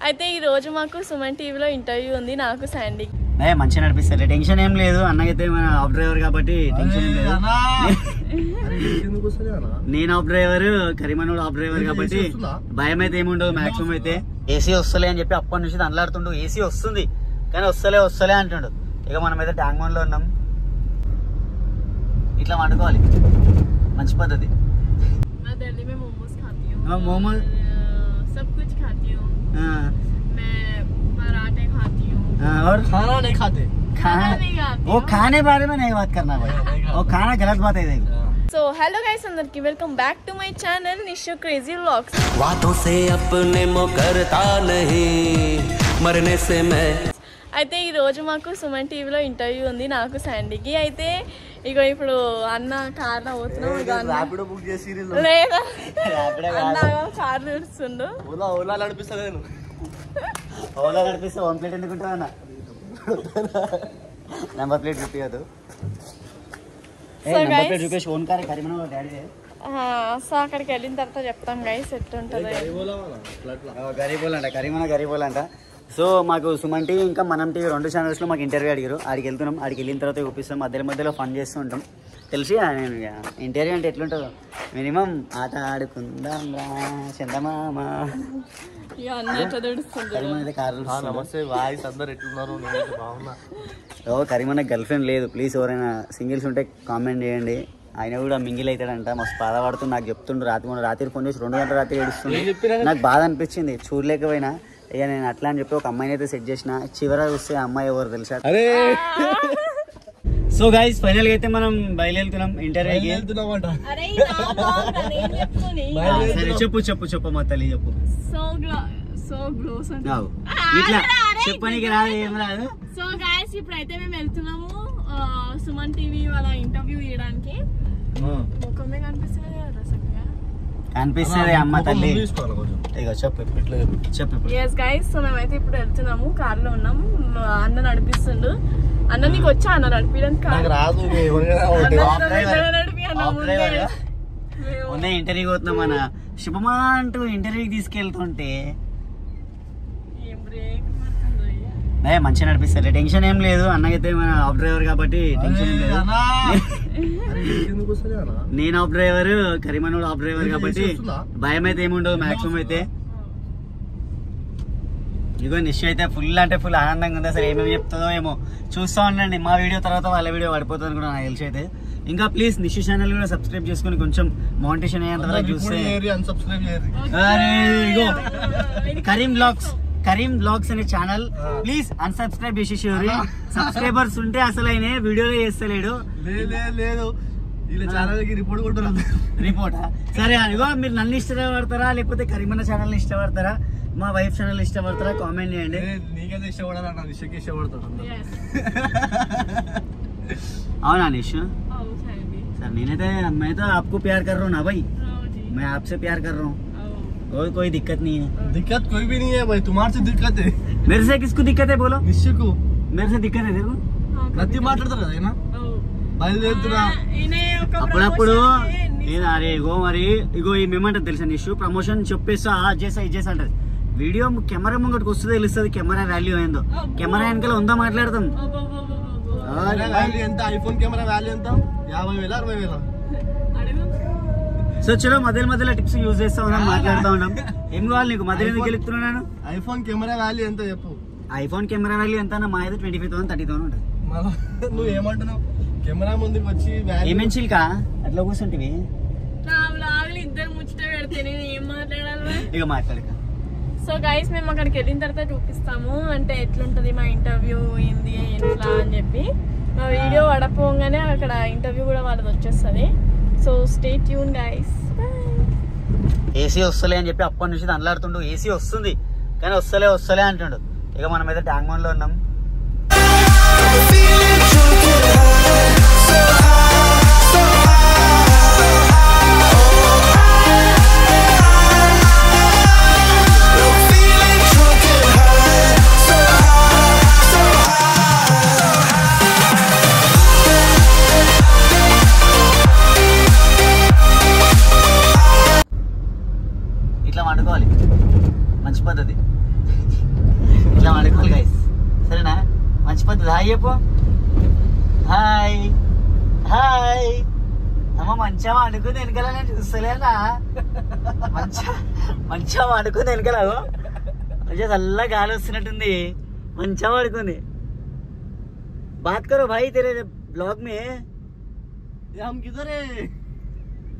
అయితే ఈ రోజు మాకు సుమన్ టీవీలో ఇంటర్వ్యూ ఉంది నాకు శాండీ ఏ మంచిగా నడిపిస్తారు టెన్షన్ ఏం లేదు అన్నకైతే మన ఆఫ్ డ్రైవర్ కాబట్టి టెన్షన్ ఏం లేదు నేను ఆఫ్ డ్రైవర్ కరీమనోడు ఆఫ్ డ్రైవర్ కాబట్టి భయం అయితే ఏముండదు మాక్సిమం అయితే ఏసీ వస్తలే అని చెప్పి అప్పటి నుంచి దండలాడుతుండు ఏసీ వస్తుంది కానీ వస్తలే వస్తలే అంటుండు ఇక మనం అయితే ట్యాంక్ లో ఉన్నాం ఇట్లా వండుకోవాలి మంచి పద్ధతి मैं दिल्ली में मोमोज खाती हूँ हाँ, मोमोज? और, अ, सब कुछ खाती हूँ ఆ, मैं पराठे खाती हूँ ఆ, और खाना नहीं खाते खाना नहीं खाती वो हूँ। खाने बारे में नहीं बात करना भाई वो खाना गलत बात है देखो సో హలో గైస్ అందరికి welcome back to my channel Nishu crazy vlogs वादों से अपने मुकरता नहीं मरने से मैं అయితే ఈ రోజు మాకు సుమన్ టీవీలో ఇంటర్వ్యూ ఉంది నాకు శాండీకి అయితే ఇగో ఇప్పుడు అన్న కార్ పోతున్నాం లేదా. అన్న. కార్ నడుస్తుండు ఓలా ఓలా నడిపిస్తా నేను. ఓలా నడిపిస్తే వన్ ప్లేట్ అన్న? నెంబర్ ప్లేట్ చూపించదు సో అక్కడికి వెళ్ళిన తర్వాత చెప్తాం గైస్ ఎట్లుంటుందో గరీబోల్ అంట కరీమన గరీబోల్ అంట సో మాకు సుమన్ టీవీ ఇంకా మనం టీవీ రెండు ఛానల్స్లో మాకు ఇంటర్వ్యూ అడిగారు. ఆడికి వెళ్తున్నాం. ఆడికి వెళ్ళిన తర్వాత చూపిస్తాం మధ్యలో మధ్యలో ఫన్ చేస్తూ ఉంటాం. తెలిసి నేను ఇక. ఇంటర్వ్యూ అంటే ఎట్లుంటుందో? మినిమం ఆట ఆడుకుందాం రా చందమామ. నమస్తే వాయిస్ అందరు ఎట్లున్నారు? నేనైతే బాగున్నా. ఓ కరీమన్న గర్ల్ ఫ్రెండ్ లేదు. ప్లీజ్ ఎవరైనా సింగిల్స్ ఉంటే కామెంట్ చేయండి. ఆయన కూడా మింగిల్ అవుతాడంట. మస్తు బాధపడుతుంది నాకు చెప్తుండు రాత్రి మొన్న రాత్రి ఫోన్ చేసి రెండు గంటల రాత్రి ఏడుస్తుంది నాకు బాధ అనిపించింది. చూడలేకపోయినా. ఇక నేను అట్లా అని చెప్పి ఒక అమ్మాయిని అయితే సెట్ చేసిన. చివర చూస్తే అమ్మాయి ఎవరు తెలుసా? అరే! సో గైస్ ఫైనల్గా అయితే మనం బయలుదేరుతున్నాం. ఇంటర్వ్యూకి వెళ్తున్నామంట అరే చెప్తుంది సరే చెప్పు చెప్పు చెప్పు మా తల్లి చెప్పు. సో గ్లో సో గ్లోస్ అంటే. రావు. ఇట్లా చెప్పనీకి రాదు ఏం రాదు. సో గాయస్ ఇప్పుడైతే మేము వెళ్తున్నాము సుమన్ టీవీ వాళ్ళ ఇంటర్వ్యూ చేయడానికి ముఖమే కనిపిస్తుంది. కనిపిస్తుంది అమ్మ తల్లి. ఇక చెప్పు చెప్పు. ఎస్ గైస్ సో మేమైతే ఇప్పుడు వెళ్తున్నాము కార్లో ఉన్నాం అన్న నడిపిస్తుండు. అన్న నీకు వచ్చా? అన్న నడిపించడానికి రాదు ఇంటర్వ్యూకి పోతున్నాం మన శుభమా అంటూ ఇంటర్వ్యూకి తీసుకెళ్తుంటే ఏ మంచిగా నడిపిస్తారు టెన్షన్ ఏం లేదు. అన్నకైతే మన ఆఫ్ డ్రైవర్ కాబట్టి టెన్షన్ ఏం లేదు? నేను ఆఫ్ డ్రైవర్ కరీమనోడు ఆఫ్ డ్రైవర్ కాబట్టి? భయం అయితే ఏముండదు మాక్సిమం అయితే. ఇగో నిశ్చయం అయితే ఫుల్ అంటే ఫుల్ ఆనందంగా ఉంది. అసలు ఏమేమి చెప్తుందో ఏమో. చూస్తా ఉండండి. మా వీడియో తర్వాత వాళ్ళ వీడియో పడిపోతుంది అనుకున్నా నాకు తెలిసి అయితే. ఇంకా ప్లీజ్ నిశ్చు ఛానల్ కూడా సబ్స్క్రైబ్ చేసుకొని కొంచెం మౌంటేషన్ అయ్యేంత చూస్తే. కరీం బ్లాగ్స్ కరీం బ్లాగ్స్ అనే ఛానల్ ప్లీజ్ అన్సబ్స్క్రైబ్ చేసేసేవారు సబ్స్క్రైబర్స్ ఉంటే అసలు ఆయన వీడియోలో చేస్తలేడు లే- లే- లేదు ఇలా ఛానల్కి రిపోర్ట్ కొట్టారు రిపోర్ట్ సరే ఇగో మీరు నన్ను ఇష్టపడతారా లేకపోతే కరీమన్న ఛానల్ ఇష్టపడతారా మా వైఫ్ ఛానల్ ఇష్టపడతారా కామెంట్ చేయండి నీకైతే ఇష్టపడాలన్నా నిశ్చయకి ఇష్టపడతాడు అందరూ. Yes. అవునా నిష్ आओ शायद सर मैंने तो मैं तो आपको प्यार कर रहा हूँ ना भाई आओ जी मैं आपसे प्यार कर रहा हूँ आओ कोई कोई दिक्कत नहीं है दिक्कत कोई भी नहीं है भाई तुम्हारे से दिक्कत है मेरे से किसको दिक्कत है बोलो నిశ్చకు मेरे से दिक्कत है देखो ప్రతి మాట్లాడతారు కదా ఆయన आओ బయలుదేరుతున్నా ఈయన ఒక అప్పుడప్పుడు promotion కి ఎన్ని- నేను అరే ఇగో మరి ఇగో ఈ మేమంటే తెలుసా నిషు ప్రమోషన్ చెప్పేస్తా ఆ చేసా ఇది చేసా అంటది వీడియో కెమెరా ముంగటికి వస్తుంది తెలుస్తుంది కెమెరా వాల్యూ ఏందో కెమెరా వెనకాల ఉందా మాట్లాడతాం అబ్బో, అబ్బో, అబ్బో, అబ్బో. ఆ, వాల్యూ ఎంత ఐఫోన్ కెమెరా వాల్యూ ఎంత యాభై వేల అరవై వేల అడుగు సో చలో మధ్య మధ్యలో టిప్స్ యూజ్ చేస్తా ఉన్నాం మాట్లాడుతూ ఉన్నాం. ఏం కావాలి నీకు? మధ్యలో ఎందుకు గెలుపుతున్నాను ఐఫోన్ కెమెరా వాల్యూ ఎంత చెప్పు? ఐఫోన్ కెమెరా వాల్యూ ఎంత? మా అయితే twenty five thousand thirty thousand ఉంటుంది. నువ్వు ఏమంటున్నావు? కెమెరా ముందుకు వచ్చి వాల్యూ ఏమేం చిల్కా? అట్లా కూర్చుంటివి? ఇక మాట్లాడక. సో గైస్ మేము అక్కడికి వెళ్ళిన తర్వాత చూపిస్తాము. అంటే ఎట్లుంటది మా ఇంటర్వ్యూ ఏంది ఎట్లా అని చెప్పి. మా వీడియో పడపోగానే అక్కడ ఇంటర్వ్యూ కూడా వాళ్ళది వచ్చేస్తుంది. So stay tune guys AC వస్తలే అని చెప్పి అప్పటి నుంచి దండలాడుతుండు ఏసీ వస్తుంది. కానీ వస్తలే వస్తలే అంటుండు. ఇక మనం అయితే ట్యాంక్ ఉన్నాం. మంచి పద్ధతి హాయ్ చెప్పు హాయ్ హాయ్ అమ్మ మంచిగా వండుకుంది వెనకాల నేను చూస్తలేనా మంచిగా మంచిగా వండుకుంది వెనకాల అగో. మంచిగా చల్ల గాలి వస్తున్నట్టుంది మంచిగా పడుకుంది बात करो भाई तेरे ब्लॉग में ये हम किधर है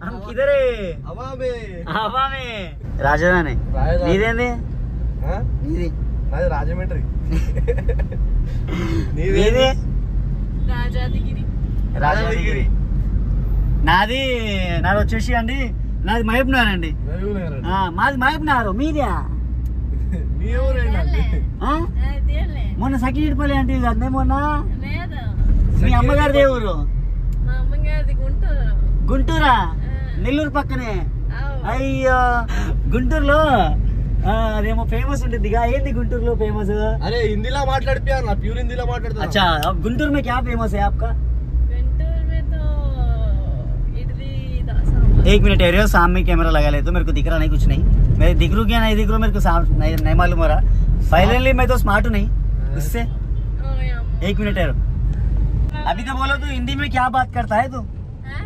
हम किधर है हवा में हवा में రాజధాని రాజధాని. నీదేంది हाँ? నీది నాది రాజమండ్రి. నీది? రాజాదిగిరి. రాజాదిగిరి. నాది నాది వచ్చేసి అండి నాది మహబూబ్నగర్ అండి. ఆ, మాది మహబూబ్నగర్ మీదే మీ ఊరేంటండి ఆ? అదేలే మొన్న సకినీటిపల్లి అంటే ఇది అదే మొన్న లేదు. మీ అమ్మగారి దేవురు గుంటూరు. గుంటూరా? నెల్లూరు పక్కనే. అయ్యో గుంటూరులో అదేమో ఫేమస్ ఉంటుందిగా ఏంది గుంటూరులో ఫేమస్ అరే హిందీలో మాట్లాడిపోయారు నా ప్యూర్ హిందీలో మాట్లాడుతున్నా अच्छा अब गुंटूर में क्या फेमस है आपका గుంటూరు में तो इडली सांभर एक मिनट एरियो सामने कैमरा लगा ले तो मेरे को दिख रहा नहीं कुछ नहीं मैं दिख रू क्या नहीं दिख रू मेरे को साफ नहीं, नहीं मालूम हो रहा फाइनली मैं तो स्मार्ट हूँ नहीं उससे एक मिनट एरो अभी तो बोलो तू हिंदी में क्या बात करता है तू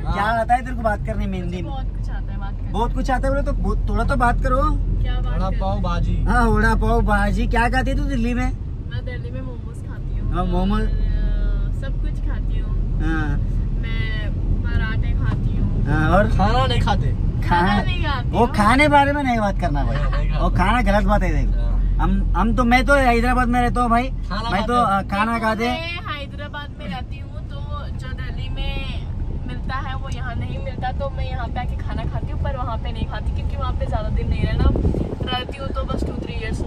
क्या आता है तेरे को बात करने में हिंदी में बहुत कुछ आता है बात करने बहुत कुछ आता है बोले तो बहुत- थोड़ा तो बात करो क्या बात वड़ा पाव भाजी। हाँ वड़ा पाव भाजी। क्या खाती है तू दिल्ली में? मैं दिल्ली में मोमोज खाती हूँ। हाँ, मोमोज। सब कुछ खाती हूँ। हाँ, मैं पराठे खाती हूँ। हाँ, और? खाना नहीं खाते। खाना खाना नहीं खाती वो खाने बारे में नहीं बात करना भाई। वो खाना गलत बात है देखो। हम हम तो मैं तो हैदराबाद में रहता हूँ भाई। मैं तो खाना खाते मैं हैदराबाद में रहती हूँ तो जो दिल्ली में मिलता है वो यहाँ नहीं मिलता तो मैं यहाँ पे आके खाना खाती हूँ पर वहाँ पे नहीं खाती क्योंकि वहाँ पे ज़्यादा दिन नहीं रहना। रहती हूँ तो बस टू थ्री इयर्स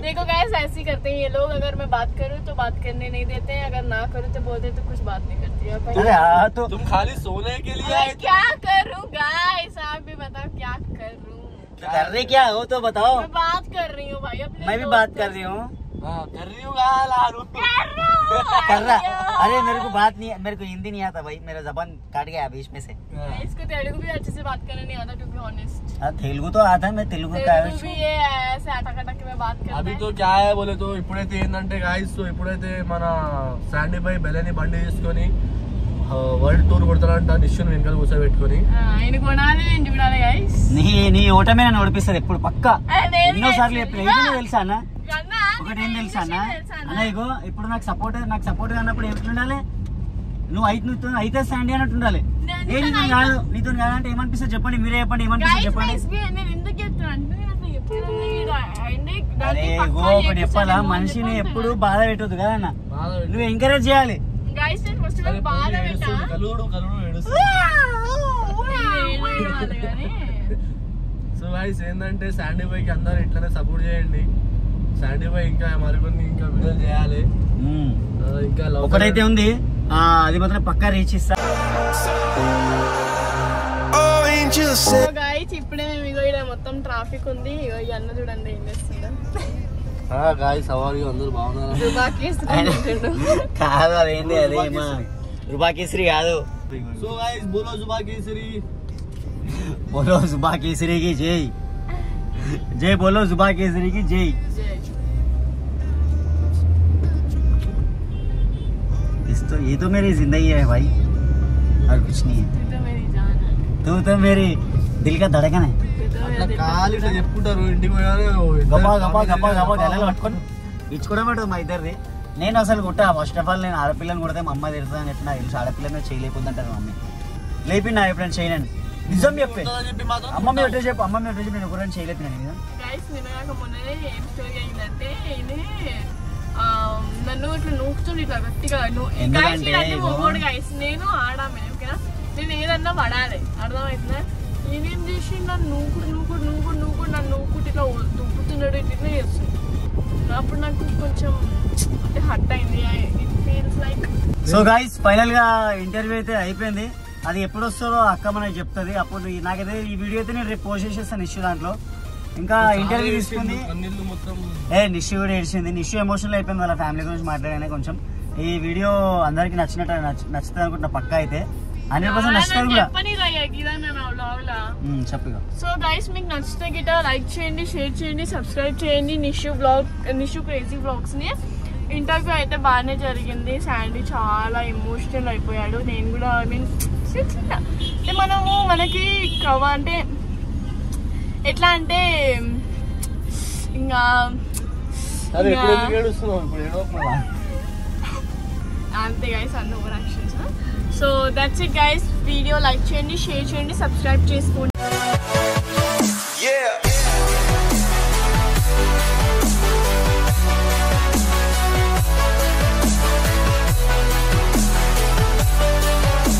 देखो गैस ऐसी करते हैं ये लोग अगर मैं बात करूँ तो बात करने नहीं देते हैं अगर ना करूँ तो बोलते तो कुछ बात नहीं करती है हाँ, तो तुम खाली सोने के लिए क्या करूँ गाइस आप भी बताओ क्या करूँ। तो कर रही क्या हो तो बताओ। मैं बात कर रही हूँ भाई मैं भी बात कर रही हूँ। कर रही हूँ गा लारू कर रहा हूँ कर रहा अय्यो। अरे मेरे को बात नहीं मेरे को हिंदी नहीं आता भाई मेरा जबान काट गया बीच में से हाँ, इसको तेलुगु भी अच्छे से बात करने नहीं आता टू बी ऑनेस्ट हाँ, तेलुगु तो आता है मैं तेलुगु का तेलुगु भी ये ऐसे अटक अटक के मैं बात करता అభి है తో క్యా హై బోలే తో ఇప్పుడైతే ఏంటంటే గాయస్ సో ఇప్పుడైతే మన శాండీ బై బెలని బండి తీసుకొని వరల్డ్ టూర్ కొడతారంట నిశ్చయం వెనకాల కూర్చోబెట్టుకొని ఆ, ఆయన కొనాలి నేను చూడాలి గైస్ నీ నీ ఓటమే నన్ను ఓడిపిస్తుంది ఎప్పుడు పక్క ఎన్నో సార్లు చెప్పిన ఏమైనా తెలుసా అన్న ఒకటి ఏం తెలుసా అన్న అన్న ఇగో ఇప్పుడు నాకు సపోర్ట్ నాకు సపోర్ట్ అన్నప్పుడు ఏమిటి ఉండాలి నువ్వు అయితే నువ్వు అయితే స్టాండ్ అన్నట్టు ఉండాలి ఏ నీతో కాదు నీతో కాదంటే ఏమనిపిస్తుంది చెప్పండి మీరే చెప్పండి ఏమనిపిస్తుంది చెప్పండి అరే ఇగో ఒకటి చెప్పాలా మనిషిని ఎప్పుడు బాధ పెట్టొద్దు కదా అన్న. నువ్వు ఎంకరేజ్ చేయాలి సో గాయస్ ఏంటంటే శాండీ బైకి అందరూ ఇట్లనే సపోర్ట్ చేయండి ఇంకా ఇంకా చేయాలి. ఇంకా ఒకటైతే ఉంది అది మాత్రం పక్కా రీచ్ ఇస్తా. Oh, ఇప్పుడే మొత్తం ట్రాఫిక్ ఉంది. అన్న చూడండి ఏం చేస్తుందా సవారి అందరూ బాగున్నారు? కాదు అదేంటి అదే రుబాకేసరి కాదు. సో బోలో బోలో జుబాకేసరికి జై. జై బోలో జుబాకేసరికి జై. तो ये तो मेरी जिंदगी है भाई और कुछ नहीं है तू तो मेरी जान है तू तो मेरी दिल का धड़कन है तू तो అట్లా मेरा दिल కాలు ఇట్లా చెప్పుకుంటారు ఇంటికి పోయారు గపా గపా గపా గపా గెలలు పట్టుకొని ఇచ్చుకోవడం పెట్టదు మా ఇద్దరిది నేను అసలు కొట్టా ఫస్ట్ ఆఫ్ ఆల్ నేను ఆడపిల్లని కొడితే మా అమ్మ తిడుతుందని చెప్పి నాకు తెలుసు ఆడపిల్లని చేయలేకుందంటారు మా మమ్మీ లేపి నా ఎప్పుడైనా చేయనండి నిజం చెప్పే చెప్పి మాత్రం అమ్మ మీద ఒకటే చెప్పు అమ్మ మీద ఒకటే చెప్పి నేను ఒకరైనా చేయలేపినాను నిజం ఇట్లా గట్టిగా గైస్ నేను ఆడామే ఓకేనా? నేను ఏదన్నా పడాలి. అర్థమవుతుందా నేనేం చేసి నన్ను నూకుడు నూకుడు నూకుడు నూకుడు నన్ను నూకుడు ఇట్లా దుబ్బుతున్నాడు ఇట్లా చేస్తుంది. అప్పుడు నాకు కొంచెం హట్ అయింది. It feels like so guys ఫైనల్గా ఇంటర్వ్యూ అయితే అయిపోయింది. అది ఎప్పుడు వస్తుందో అక్క మనకి చెప్తుంది. అప్పుడు నాకైతే ఈ వీడియో అయితే నేను రేపు పోస్ట్ చేసేస్తాను ఇష్యూ దాంట్లో. ఇంకా ఇంటర్వ్యూ తీసుకుంది. ఏ నిష్యూ కూడా ఏడ్చింది. నిష్యూ ఎమోషనల్ అయిపోయింది వాళ్ళ ఫ్యామిలీ గురించి మాట్లాడానే కొంచెం. ఈ వీడియో అందరికి నచ్చినట్టు నచ్చ- నచ్చుతుంది అనుకుంటున్నా పక్క అయితే. హండ్రెడ్ పర్సెంట్ నచ్చుతుంది కూడా. నా చెప్పు. సో గైస్ మీకు నచ్చితే గిట లైక్ చేయండి షేర్ చేయండి సబ్స్క్రైబ్ చేయండి. నిషు బ్లాగ్ నిషు క్రేజీ బ్లాగ్స్ని ఇంటర్వ్యూ అయితే బాగానే జరిగింది. శాండీ చాలా ఎమోషనల్ అయిపోయాడు. నేను కూడా ఐ మీన్ అంటే మనము మనకి కవ అంటే ఎట్లా అంటే ఇంకా అంతే గైస్ అన్ని over actions so that's it guys video like చేయండి షేర్ చేయండి సబ్స్క్రైబ్ చేసుకోండి.